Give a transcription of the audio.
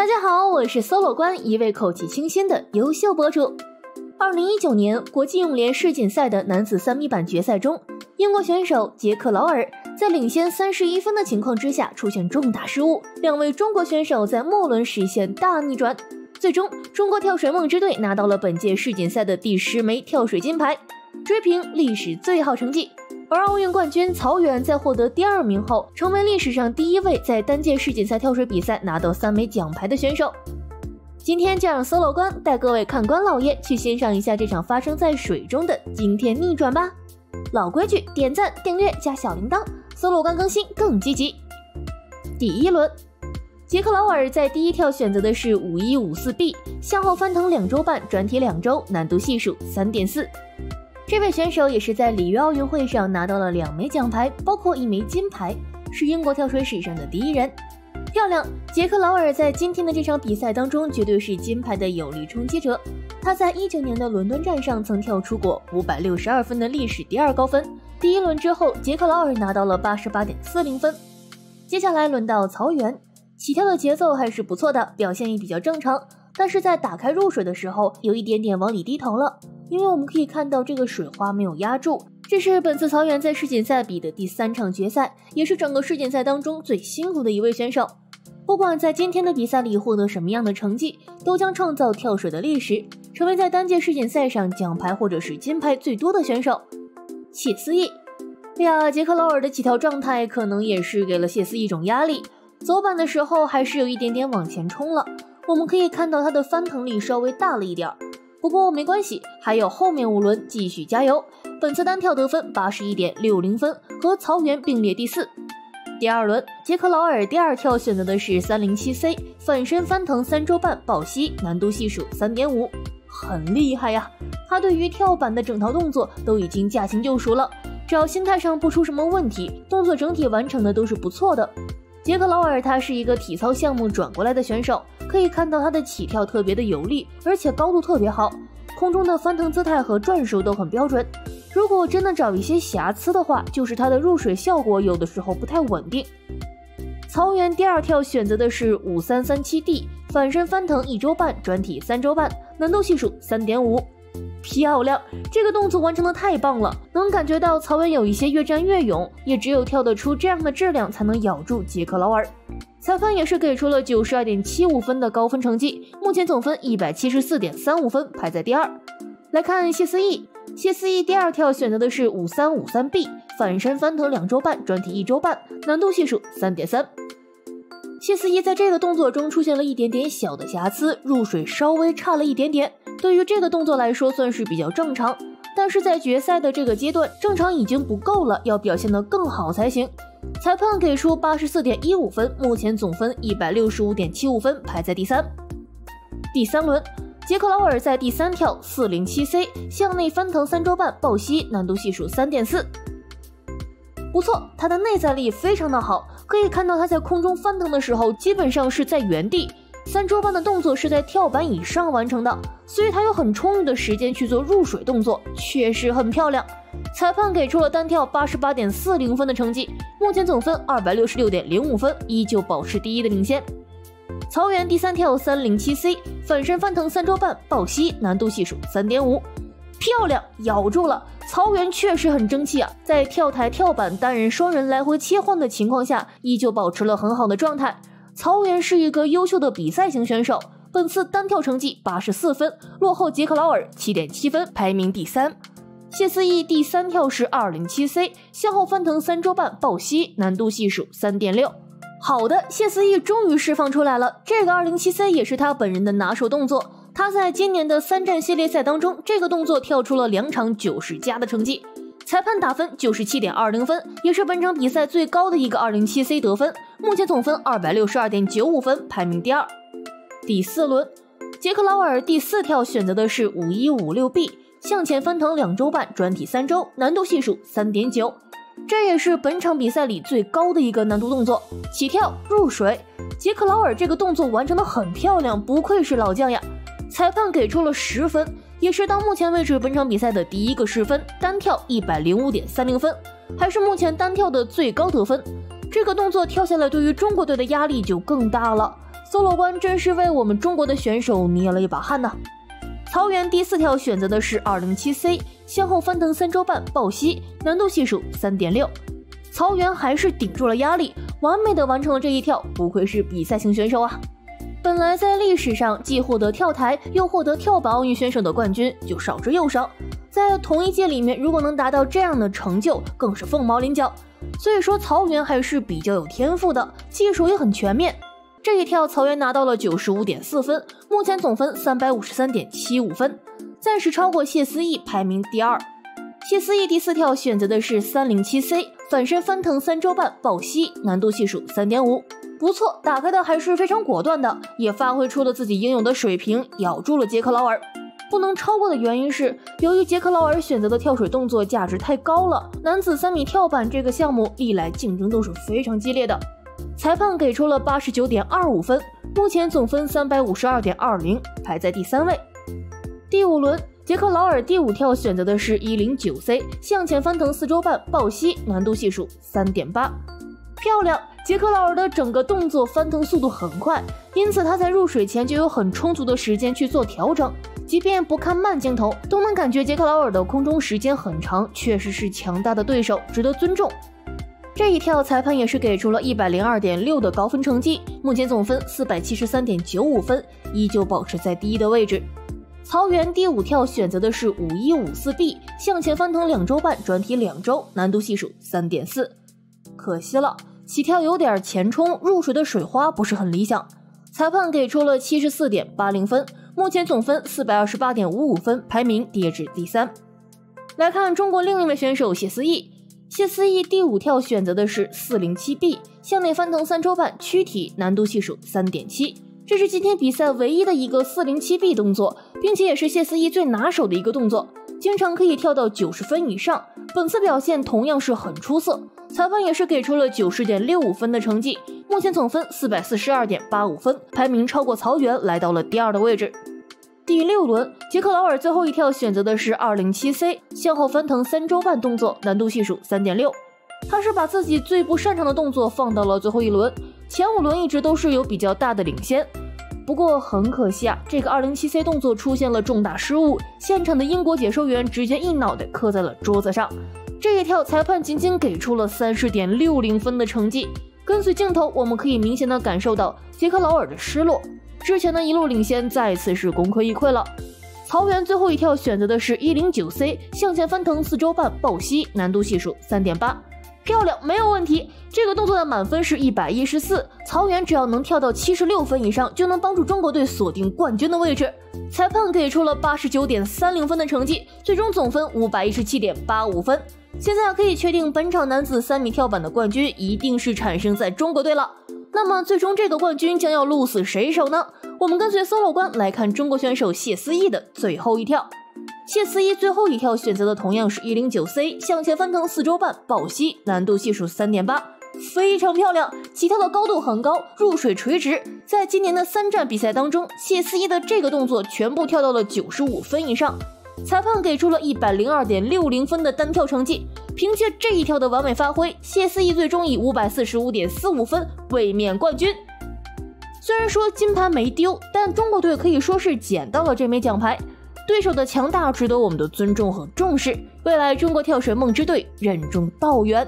大家好，我是 solo 官，一位口气清新的优秀博主。二零一九年国际泳联世锦赛的男子三米板决赛中，英国选手杰克劳尔在领先三十一分的情况之下出现重大失误，两位中国选手在末轮实现大逆转，最终中国跳水梦之队拿到了本届世锦赛的第十枚跳水金牌，追平历史最好成绩。而奥运冠军曹原在获得第二名后，成为历史上第一位在单届世锦赛跳水比赛拿到三枚奖牌的选手。今天就让 solo 官带各位看官老爷去欣赏一下这场发生在水中的惊天逆转吧。老规矩，点赞、订阅加小铃铛，solo 官更新更积极。第一轮，杰克劳尔在第一跳选择的是五一五四 B 向后翻腾两周半转体两周，难度系数三点四。这位选手也是在里约奥运会上拿到了两枚奖牌，包括一枚金牌，是英国跳水史上的第一人。漂亮，杰克劳尔在今天的这场比赛当中绝对是金牌的有力冲击者。他在一九年的伦敦站上曾跳出过五百六十二分的历史第二高分。第一轮之后，杰克劳尔拿到了八十八点四零分。接下来轮到曹原，起跳的节奏还是不错的，表现也比较正常，但是在打开入水的时候有一点点往里低头了。因为我们可以看到这个水花没有压住，这是本次曹原在世锦赛比的第三场决赛，也是整个世锦赛当中最辛苦的一位选手。不管在今天的比赛里获得什么样的成绩，都将创造跳水的历史，成为在单届世锦赛上奖牌或者是金牌最多的选手。谢思义，哎呀，杰克劳尔的起跳状态可能也是给了谢思一种压力，走板的时候还是有一点点往前冲了。我们可以看到他的翻腾力稍微大了一点儿。不过没关系，还有后面五轮继续加油。本次单跳得分八十一点六零分，和曹原并列第四。第二轮，杰克劳尔第二跳选择的是三零七 C 反身翻腾三周半抱膝，难度系数三点五，很厉害呀！他对于跳板的整套动作都已经驾轻就熟了，只要心态上不出什么问题，动作整体完成的都是不错的。杰克劳尔他是一个体操项目转过来的选手。可以看到他的起跳特别的有力，而且高度特别好，空中的翻腾姿态和转数都很标准。如果真的找一些瑕疵的话，就是他的入水效果有的时候不太稳定。曹原第二跳选择的是五三三七 D 反身翻腾一周半转体三周半，难度系数三点五，漂亮！这个动作完成的太棒了，能感觉到曹文有一些越战越勇，也只有跳得出这样的质量，才能咬住杰克劳尔。裁判也是给出了九十二点七五分的高分成绩，目前总分一百七十四点三五分，排在第二。来看谢思义，谢思义第二跳选择的是五三五三 B 反身翻腾两周半转体一周半，难度系数三点三。谢思义在这个动作中出现了一点点小的瑕疵，入水稍微差了一点点，对于这个动作来说算是比较正常，但是在决赛的这个阶段，正常已经不够了，要表现得更好才行。裁判给出八十四点一五分，目前总分一百六十五点七五分，排在第三。第三轮，杰克劳尔在第三跳四零七 C 向内翻腾三周半抱膝，难度系数三点四，不错，他的内在力非常的好，可以看到他在空中翻腾的时候基本上是在原地，三周半的动作是在跳板以上完成的，所以他有很充裕的时间去做入水动作，确实很漂亮。裁判给出了单跳八十八点四零分的成绩，目前总分二百六十六点零五分，依旧保持第一的领先。曹原第三跳三零七 C 反身翻腾三周半抱膝，难度系数三点五，漂亮，咬住了。曹原确实很争气啊，在跳台、跳板、单人、双人来回切换的情况下，依旧保持了很好的状态。曹原是一个优秀的比赛型选手，本次单跳成绩八十四分，落后杰克劳尔七点七分，排名第三。谢思义第三跳是二零七 C 向后翻腾三周半抱膝，难度系数三点六。好的，谢思义终于释放出来了。这个二零七 C 也是他本人的拿手动作。他在今年的三战系列赛当中，这个动作跳出了两场九十加的成绩。裁判打分九十七点二零分，也是本场比赛最高的一个二零七 C 得分。目前总分二百六十二点九五分，排名第二。第四轮，杰克劳尔第四跳选择的是五一五六 B。向前翻腾两周半，转体三周，难度系数三点九，这也是本场比赛里最高的一个难度动作。起跳入水，杰克劳尔这个动作完成的很漂亮，不愧是老将呀！裁判给出了十分，也是到目前为止本场比赛的第一个十分，单跳一百零五点三零分，还是目前单跳的最高得分。这个动作跳下来，对于中国队的压力就更大了。，solo 关真是为我们中国的选手捏了一把汗呐。曹原第四跳选择的是二零七 C，向后翻腾三周半抱膝，难度系数三点六。曹原还是顶住了压力，完美的完成了这一跳，不愧是比赛型选手啊！本来在历史上既获得跳台又获得跳板奥运选手的冠军就少之又少，在同一届里面如果能达到这样的成就，更是凤毛麟角。所以说曹原还是比较有天赋的，技术也很全面。这一跳，曹原拿到了九十五点四分，目前总分三百五十三点七五分，暂时超过谢思义，排名第二。谢思义第四跳选择的是三零七 C 反身翻腾三周半抱膝，难度系数三点五，不错，打开的还是非常果断的，也发挥出了自己应有的水平，咬住了杰克劳尔。不能超过的原因是，由于杰克劳尔选择的跳水动作价值太高了，男子三米跳板这个项目历来竞争都是非常激烈的。裁判给出了八十九点二五分，目前总分三百五十二点二零，排在第三位。第五轮，杰克劳尔第五跳选择的是一零九 C 向前翻腾四周半抱膝，难度系数三点八，漂亮！杰克劳尔的整个动作翻腾速度很快，因此他在入水前就有很充足的时间去做调整，即便不看慢镜头，都能感觉杰克劳尔的空中时间很长，确实是强大的对手，值得尊重。这一跳，裁判也是给出了一百零二点六的高分成绩，目前总分四百七十三点九五分，依旧保持在第一的位置。曹原第五跳选择的是五一五四 B 向前翻腾两周半转体两周，难度系数三点四。可惜了，起跳有点前冲，入水的水花不是很理想。裁判给出了七十四点八零分，目前总分四百二十八点五五分，排名跌至第三。来看中国另一位选手谢思义。谢思义第五跳选择的是四零七 B 向内翻腾三周半躯体，难度系数三点七。这是今天比赛唯一的一个四零七 B 动作，并且也是谢思义最拿手的一个动作，经常可以跳到九十分以上。本次表现同样是很出色，裁判也是给出了九十点六五分的成绩，目前总分四百四十二点八五分，排名超过曹源，来到了第二的位置。第六轮，杰克劳尔最后一跳选择的是二零七 C 向后翻腾三周半动作，难度系数三点六。他是把自己最不擅长的动作放到了最后一轮，前五轮一直都是有比较大的领先。不过很可惜啊，这个二零七 C 动作出现了重大失误，现场的英国解说员直接一脑袋磕在了桌子上。这一跳，裁判仅仅给出了三十点六零分的成绩。跟随镜头，我们可以明显的感受到杰克劳尔的失落。之前的一路领先再次是功亏一篑了。曹原最后一跳选择的是一零九 C 向前翻腾四周半抱膝，难度系数三点八，漂亮，没有问题。这个动作的满分是一百一十四，曹原只要能跳到七十六分以上，就能帮助中国队锁定冠军的位置。裁判给出了八十九点三零分的成绩，最终总分五百一十七点八五分。现在可以确定，本场男子三米跳板的冠军一定是产生在中国队了。那么最终这个冠军将要鹿死谁手呢？我们跟随 solo 关来看中国选手谢思义的最后一跳。谢思义最后一跳选择的同样是一零九 C 向前翻腾四周半抱膝，难度系数三点八，非常漂亮，起跳的高度很高，入水垂直。在今年的三站比赛当中，谢思义的这个动作全部跳到了九十五分以上。裁判给出了一百零二点六零分的单挑成绩，凭借这一跳的完美发挥，谢思义最终以五百四十五点四五分卫冕冠军。虽然说金牌没丢，但中国队可以说是捡到了这枚奖牌。对手的强大值得我们的尊重和重视，未来中国跳水梦之队任重道远。